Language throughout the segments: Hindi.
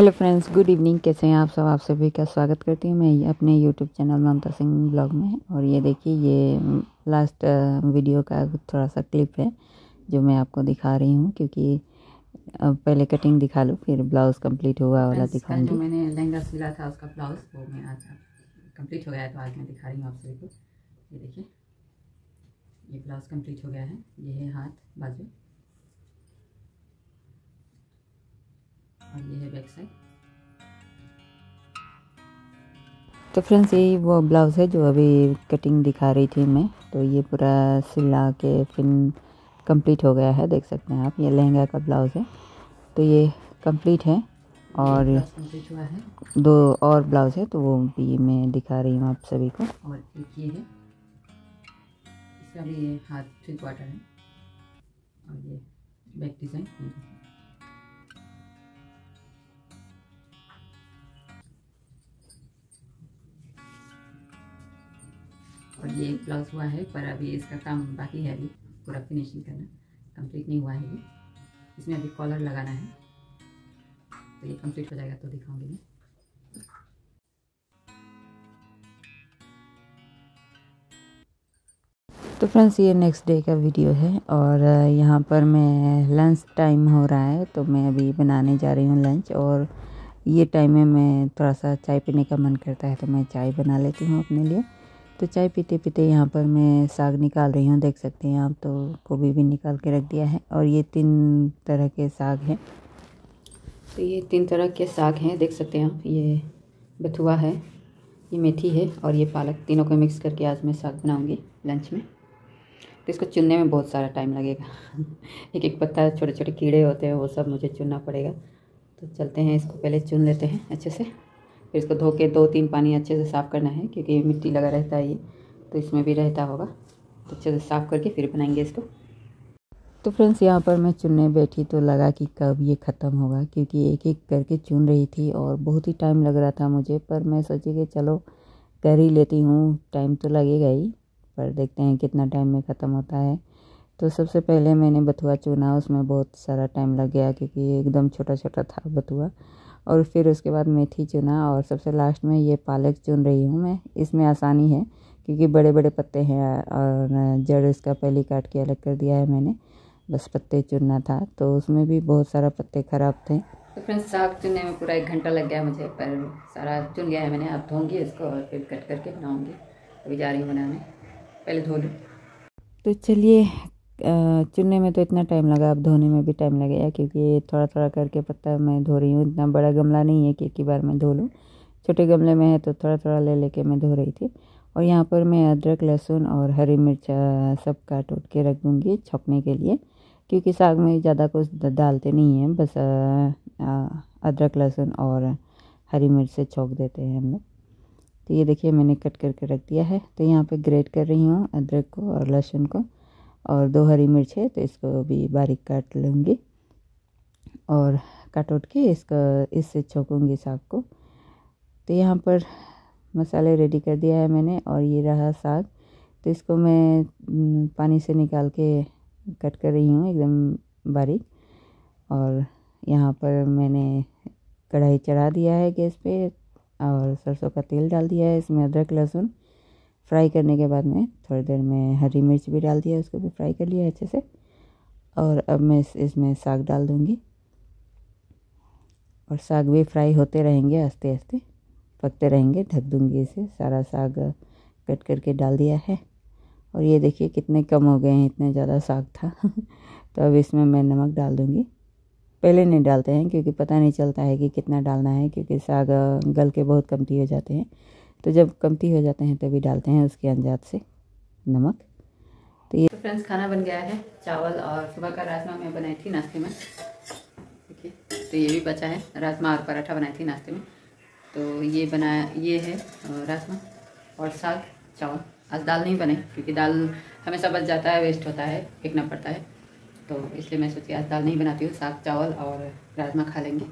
Hello friends good evening. कैसे हैं आप सब? आप सभी का स्वागत करती हूँ मैं अपने YouTube channel Mamta Singh blog में। और ये देखिए ये लास्ट वीडियो का थोड़ा सा क्लिप है जो मैं आपको दिखा रही हूँ क्योंकि अब पहले कटिंग दिखा लूँ फिर ब्लाउज़ कंप्लीट हुआ वाला दिखाऊँगी। जो मैंने लहंगा सिला था उसका ब्लाउज़ वो मैं आज कंप्लीट हो गया है तो आज मैं दिखा रही हूँ आप सभी को। ये देखिए ये ब्लाउज़ कंप्लीट हो गया है ये है हाथ बाजू। और ये है बैक साइड तो फ्रेंड्स यही वो ब्लाउज़ है जो अभी कटिंग दिखा रही थी मैं। तो ये पूरा सिला के फिर कंप्लीट हो गया है देख सकते हैं आप। ये लहंगा का ब्लाउज़ है। तो ये कंप्लीट है और है। दो और ब्लाउज़ है तो वो भी मैं दिखा रही हूँ आप सभी को। और एक ये है। इसका भी हाथ थ्री क्वार्टर है। और ये बैक डिज़ाइन और ये ब्लाउज हुआ है, पर अभी इसका काम बाकी है अभी, पूरा फिनिशिंग करना कंप्लीट नहीं हुआ है अभी इसमें अभी कॉलर लगाना है तो ये कंप्लीट हो जाएगा तो दिखाऊँगी मैं। तो फ्रेंड्स ये नेक्स्ट डे का वीडियो है, और यहाँ पर मैं लंच टाइम हो रहा है तो मैं अभी बनाने जा रही हूँ लंच और ये टाइम में मैं थोड़ा सा चाय पीने का मन करता है तो मैं चाय बना लेती हूँ अपने लिए। तो चाय पीते पीते यहाँ पर मैं साग निकाल रही हूँ, देख सकते हैं आप तो गोभी भी निकाल के रख दिया है। और ये तीन तरह के साग हैं। तो ये तीन तरह के साग हैं, देख सकते हैं आप, ये बथुआ है, ये मेथी है और ये पालक, तीनों को मिक्स करके आज मैं साग बनाऊँगी लंच में। तो इसको चुनने में बहुत सारा टाइम लगेगा। एक एक पत्ता छोटे छोटे कीड़े होते हैं, वो सब मुझे चुनना पड़ेगा। तो चलते हैं, इसको पहले चुन लेते हैं, अच्छे से। फिर इसको धो के दो तीन पानी अच्छे से साफ़ करना है, क्योंकि ये मिट्टी लगा रहता है ये तो इसमें भी रहता होगा। तो अच्छे से साफ़ करके फिर बनाएँगे इसको। तो फ्रेंड्स, यहाँ पर मैं चुनने बैठी तो लगा कि कब ये ख़त्म होगा, क्योंकि एक एक करके चुन रही थी और बहुत ही टाइम लग रहा था मुझे, पर मैं सोची कि चलो कर ही लेती हूँ, टाइम तो लगेगा ही, पर देखते हैं कितना टाइम में ख़त्म होता है। तो सबसे पहले मैंने बथुआ चुना, उसमें बहुत सारा टाइम लग गया, क्योंकि एकदम छोटा छोटा था बथुआ। और फिर उसके बाद मेथी चुना और सबसे लास्ट में ये पालक चुन रही हूँ मैं। इसमें आसानी है क्योंकि बड़े बड़े पत्ते हैं और जड़ इसका पहले काट के अलग कर दिया है मैंने। बस पत्ते चुनना था तो उसमें भी बहुत सारा पत्ते ख़राब थे। तो फ्रेंड्स साग चुनने में पूरा एक घंटा लग गया मुझे पर सारा चुन गया है मैंने। अब धोंगी इसको और फिर कट करके बनाऊँगी। अभी जा रही हूँ बनाने। पहले धो लूँ। तो चलिए चुनने में तो इतना टाइम लगा, अब धोने में भी टाइम लगेगा, क्योंकि थोड़ा थोड़ा करके पत्ता मैं धो रही हूँ। इतना बड़ा गमला नहीं है कि एक ही बार मैं धो लूँ। छोटे गमले में है तो थोड़ा थोड़ा ले लेके मैं धो रही थी। और यहाँ पर मैं अदरक, लहसुन और हरी मिर्च सब काट उठ के रख दूँगी छौंकने के लिए, क्योंकि साग में ज़्यादा कुछ डालते नहीं हैं। बस अदरक, लहसुन और हरी मिर्च से छौंक देते हैं हम लोग। तो ये देखिए मैंने कट करके रख दिया है। तो यहाँ पे ग्रेट कर रही हूँ अदरक को और लहसुन को। और दो हरी मिर्च है तो इसको भी बारीक काट लूँगी। और काट उठ के इसका, इससे छोकूँगी साग को। तो यहाँ पर मसाले रेडी कर दिया है मैंने और ये रहा साग। तो इसको मैं पानी से निकाल के कट कर रही हूँ, एकदम बारीक। और यहाँ पर मैंने कढ़ाई चढ़ा दिया है गैस पे और सरसों का तेल डाल दिया है, इसमें अदरक लहसुन फ्राई करने के बाद में थोड़ी देर में हरी मिर्च भी डाल दिया उसको भी फ्राई कर लिया अच्छे से। और अब मैं इस, इसमें साग डाल दूँगी। और साग भी फ्राई होते रहेंगे आस्ते आस्ते पकते रहेंगे। ढक दूँगी इसे सारा साग कट करके डाल दिया है। और ये देखिए कितने कम हो गए हैं इतने ज़्यादा साग था। तो अब इसमें मैं नमक डाल दूँगी। पहले नहीं डालते हैं क्योंकि पता नहीं चलता है कि कितना डालना है क्योंकि साग गल के बहुत कमती हो जाते हैं। तो जब कमती हो जाते हैं तभी डालते हैं उसके अंजात से नमक। तो ये तो फ्रेंड्स, खाना बन गया है, चावल और सुबह का राजमा मैं बनाई थी नाश्ते में। देखिए तो ये भी बचा है, राजमा और पराठा बनाई थी नाश्ते में। तो ये बनाया ये है राजमा और साग, चावल। आज दाल नहीं बने, क्योंकि दाल हमेशा बच जाता है वेस्ट होता है, फेंकना पड़ता है। तो इसलिए मैं सोची आज दाल नहीं बनाती हूँ, साग, चावल और राजमा खा लेंगे।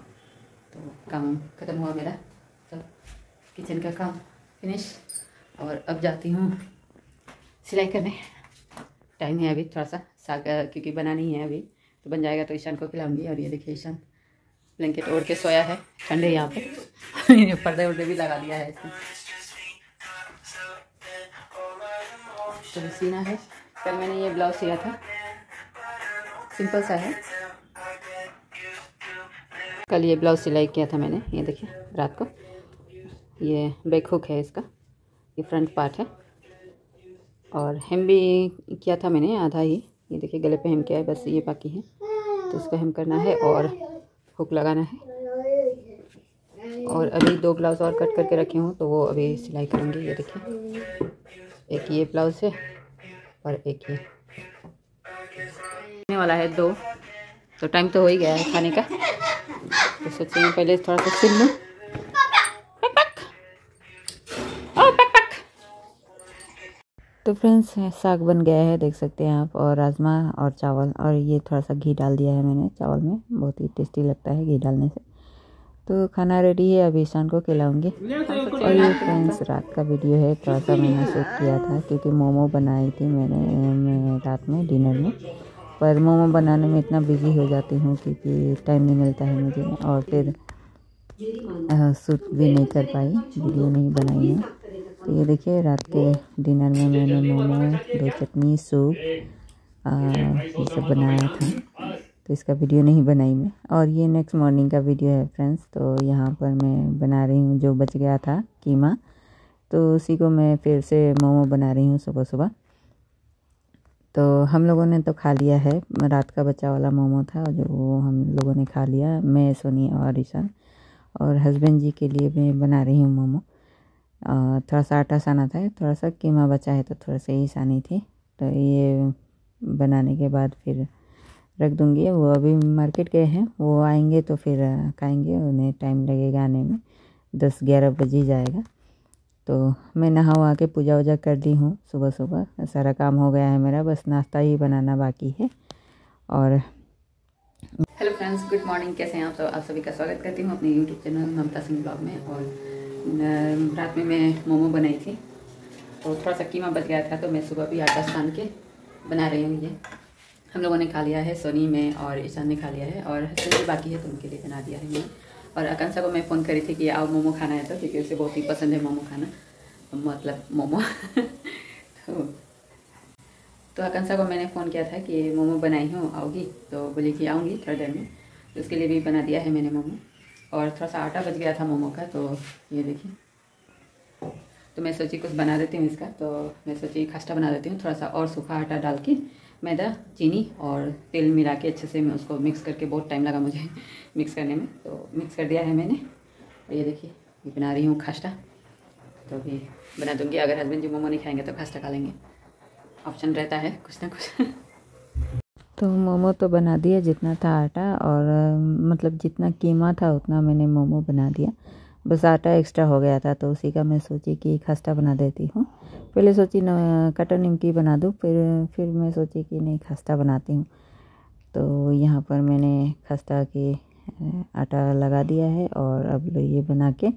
तो काम ख़त्म हुआ मेरा। सब किचन का काम। फिनिश और अब जाती हूँ सिलाई करने। टाइम है अभी थोड़ा सा साग क्योंकि बनानी है अभी तो बन जाएगा तो ईशान को खिलाऊँगी। और ये देखिए ईशान ब्लैंकेट ओढ़ के सोया है, ठंडे यहाँ पे। पर्दे उर्दे भी लगा दिया है इसमें तो सीना है। कल मैंने ये ब्लाउज सिया था। सिंपल सा है। कल ये ब्लाउज सिलाई किया था मैंने, ये देखिए, रात को। ये बैक हुक है इसका। ये फ्रंट पार्ट है। और हेम भी किया था मैंने, आधा ही। ये देखिए, गले पे हेम किया है, बस ये बाकी है। तो इसको हेम करना है और हुक लगाना है। और अभी दो ब्लाउज और कट करके रखे हूँ तो वो अभी सिलाई करूँगी, ये देखिए। एक ये ब्लाउज है और एक ये। वाला है दो। तो टाइम तो हो ही गया है खाने का। तो सोचिए पहले थोड़ा सा सिल लूँ। तो फ्रेंड्स साग बन गया है, देख सकते हैं आप, और राजमा, और चावल, और ये थोड़ा सा घी डाल दिया है मैंने चावल में, बहुत ही टेस्टी लगता है घी डालने से। तो खाना रेडी है, अभी शान को खिलाऊँगी। और ये फ्रेंड्स, रात का वीडियो है, थोड़ा सा मैंने शूट किया था, क्योंकि मोमो बनाई थी मैंने रात में, डिनर में। पर मोमो बनाने में इतना बिज़ी हो जाती हूँ, क्योंकि टाइम नहीं मिलता है मुझे, और फिर शूट भी नहीं कर पाई, वीडियो नहीं बनाई है। तो ये देखिए, रात के डिनर में मैंने मोमो, दो चटनी, सूप ये सब बनाया था। तो इसका वीडियो नहीं बनाई मैं। और ये नेक्स्ट मॉर्निंग का वीडियो है फ्रेंड्स तो यहाँ पर मैं बना रही हूँ जो बच गया था, कीमा। तो उसी को मैं फिर से मोमो बना रही हूँ सुबह सुबह। तो हम लोगों ने तो खा लिया है, रात का बच्चा वाला मोमो था, जो वो हम लोगों ने खा लिया, मैं, सोनी और ईशान। और हस्बैंड जी के लिए मैं बना रही हूँ मोमो। थोड़ा सा आटा साना था थोड़ा सा कीमा बचा है तो थोड़ा सा ही सानी थी तो ये बनाने के बाद फिर रख दूँगी। वो अभी मार्केट गए हैं, वो आएँगे तो फिर खाएँगे, उन्हें टाइम लगेगा आने में दस ग्यारह बजे जाएगा। तो मैं नहा वहा के पूजा वूजा कर ली हूँ सुबह सुबह सारा काम हो गया है मेरा, बस नाश्ता ही बनाना बाकी है, और हेलो फ्रेंड्स गुड मॉर्निंग कैसे हैं आप सब? आप सभी का स्वागत करती हूँ अपने YouTube channel Mamta Singh blog में, और रात में मैं मोमो बनाई थी। तो थोड़ा सा कीमा बच गया था तो मैं सुबह भी आटा सान के बना रही हूँ ये। हम लोगों ने खा लिया है, सोनी में और ईशान ने खा लिया है और हसन बाकी है तो उनके लिए बना दिया है मैंने और आकांक्षा को मैं फ़ोन करी थी कि आओ मोमो खाना है तो क्योंकि उसे बहुत ही पसंद है मोमो खाना। मतलब मोमो। तो तो आकांक्षा को मैंने फ़ोन किया था कि मोमो बनाई हूँ, आओगी? तो बोली कि आऊँगी थोड़ी देर में। तो उसके लिए भी बना दिया है मैंने मोमो। और थोड़ा सा आटा बच गया था मोमो का तो ये देखिए। तो मैं सोची कुछ बना देती हूँ इसका तो मैं सोची खस्ता बना देती हूँ, थोड़ा सा और सूखा आटा डाल के मैदा, चीनी और तेल मिला के अच्छे से मैं उसको मिक्स करके, बहुत टाइम लगा मुझे मिक्स करने में। तो मिक्स कर दिया है मैंने। और ये देखिए, ये बना रही हूँ खस्ता। तो अभी बना दूँगी, अगर हस्बैंड जी मोमो नहीं खाएँगे तो खस्ता खा लेंगे। ऑप्शन रहता है कुछ ना कुछ। तो मोमो तो बना दिया जितना था आटा और मतलब जितना कीमा था उतना मैंने मोमो बना दिया। बस आटा एक्स्ट्रा हो गया था तो उसी का मैं सोची कि खस्ता बना देती हूँ। पहले सोची, न कटर निमकी बना दूँ, फिर फिर मैं सोची कि नहीं, खस्ता बनाती हूँ। तो यहाँ पर मैंने खस्ता के आटा लगा दिया है और अब ये बना के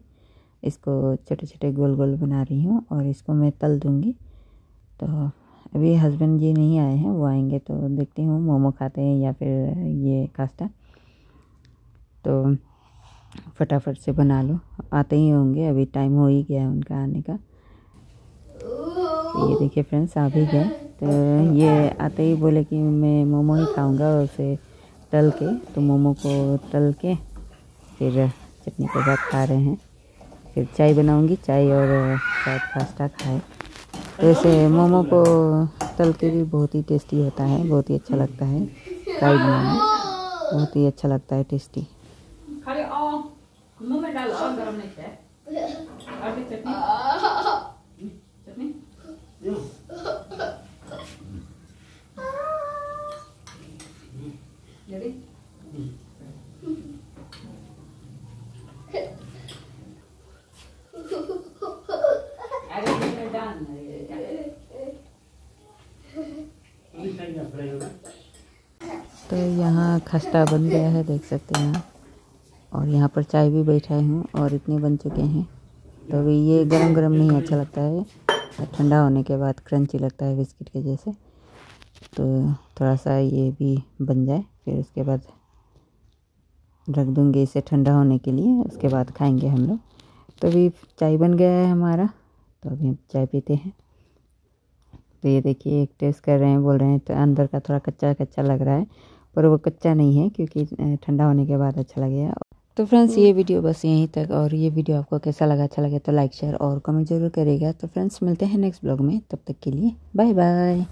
इसको छोटे छोटे गोल गोल बना रही हूँ और इसको मैं तल दूँगी। तो अभी हस्बैंड जी नहीं आए हैं, वो आएँगे तो देखती हूँ, मोमो खाते हैं या फिर ये खास्ता तो फटाफट से बना लो। आते ही होंगे, अभी टाइम हो ही गया है उनका आने का। ये देखिए फ्रेंड्स आ भी गए। तो ये आते ही बोले कि मैं मोमो ही खाऊँगा और उसे तल के। तो मोमो को तल के फिर चटनी के साथ खा रहे हैं। फिर चाय बनाऊँगी, चाय और शायद पास्ता खाए। ऐसे मोमो को तल के भी बहुत ही टेस्टी होता है, बहुत ही अच्छा लगता है। फ्राइड मोमो बहुत ही अच्छा लगता है टेस्टी मुँह में डाल गरम नहीं चटनी रेडी तो यहाँ खस्ता बन गया है, देख सकते हैं और यहाँ पर चाय भी बैठाए हूँ और इतने बन चुके हैं। तो अभी ये गरम गरम नहीं अच्छा लगता है ठंडा होने के बाद क्रंची लगता है बिस्किट के जैसे। तो थोड़ा सा ये भी बन जाए, फिर उसके बाद रख दूँगी इसे ठंडा होने के लिए, उसके बाद खाएँगे हम लोग। तो अभी चाय बन गया है हमारा तो अभी हम चाय पीते हैं। तो ये देखिए, एक टेस्ट कर रहे हैं, बोल रहे हैं तो अंदर का थोड़ा कच्चा कच्चा लग रहा है। पर वो कच्चा नहीं है क्योंकि ठंडा होने के बाद अच्छा लगेगा। तो फ्रेंड्स, ये वीडियो बस यहीं तक और ये वीडियो आपको कैसा लगा अच्छा लगे तो लाइक, शेयर और कमेंट ज़रूर करेगा तो फ्रेंड्स, मिलते हैं नेक्स्ट ब्लॉग में। तब तक के लिए बाय बाय।